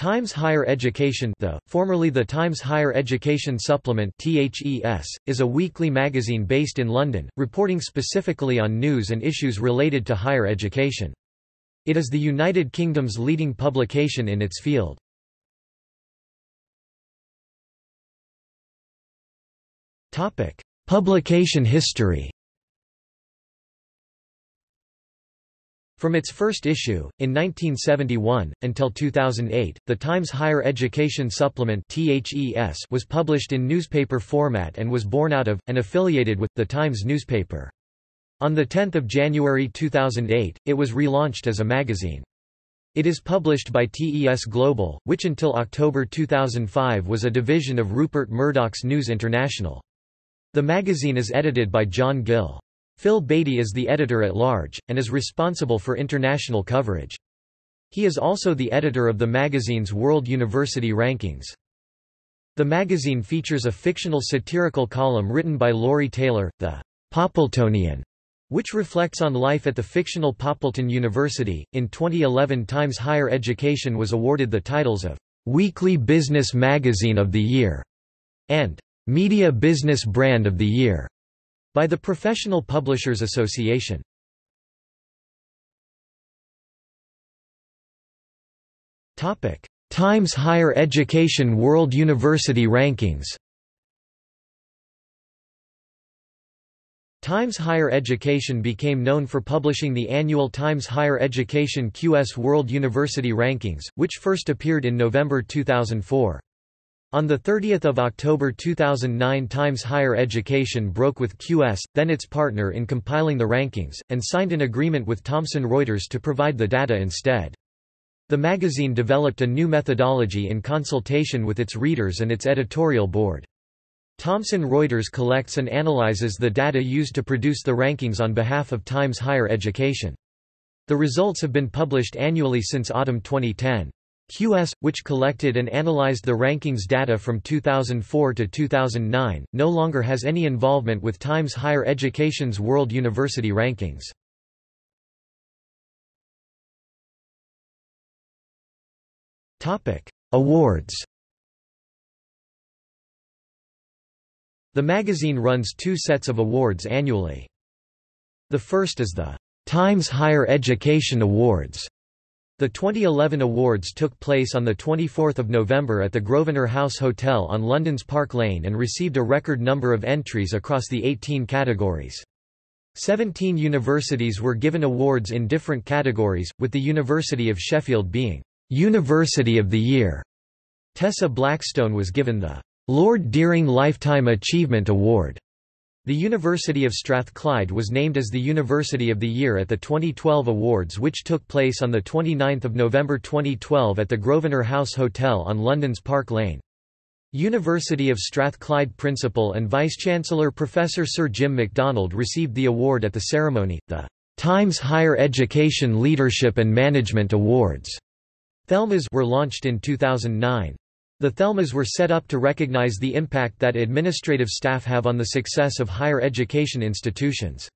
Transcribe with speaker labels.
Speaker 1: Times Higher Education the, formerly the Times Higher Education Supplement THES, is a weekly magazine based in London, reporting specifically on news and issues related to higher education. It is the United Kingdom's leading publication in its field. Publication history From its first issue, in 1971, until 2008, the Times Higher Education Supplement was published in newspaper format and was born out of, and affiliated with, the Times newspaper. On 10 January 2008, it was relaunched as a magazine. It is published by TES Global, which until October 2005 was a division of Rupert Murdoch's News International. The magazine is edited by John Gill. Phil Baty is the editor-at-large, and is responsible for international coverage. He is also the editor of the magazine's World University Rankings. The magazine features a fictional satirical column written by Laurie Taylor, the Poppletonian, which reflects on life at the fictional Poppleton University. In 2011, Times Higher Education was awarded the titles of Weekly Business Magazine of the Year and Media Business Brand of the Year by the Professional Publishers Association. Times Higher Education World University Rankings Times Higher Education became known for publishing the annual Times Higher Education QS World University Rankings, which first appeared in November 2004. On 30 October 2009 Times Higher Education broke with QS, then its partner in compiling the rankings, and signed an agreement with Thomson Reuters to provide the data instead. The magazine developed a new methodology in consultation with its readers and its editorial board. Thomson Reuters collects and analyzes the data used to produce the rankings on behalf of Times Higher Education. The results have been published annually since autumn 2010. QS, which collected and analyzed the rankings data from 2004 to 2009, no longer has any involvement with Times Higher Education's World University Rankings. Awards The magazine runs two sets of awards annually. The first is the Times Higher Education Awards, the 2011 awards took place on 24 November at the Grosvenor House Hotel on London's Park Lane and received a record number of entries across the 18 categories. Seventeen universities were given awards in different categories, with the University of Sheffield being «University of the Year». Tessa Blackstone was given the «Lord Dearing Lifetime Achievement Award» The University of Strathclyde was named as the University of the Year at the 2012 awards which took place on 29 November 2012 at the Grosvenor House Hotel on London's Park Lane. University of Strathclyde Principal and Vice-Chancellor Professor Sir Jim McDonald received the award at the ceremony, the Times Higher Education Leadership and Management Awards. Thelmas were launched in 2009. The Thelmas were set up to recognize the impact that administrative staff have on the success of higher education institutions.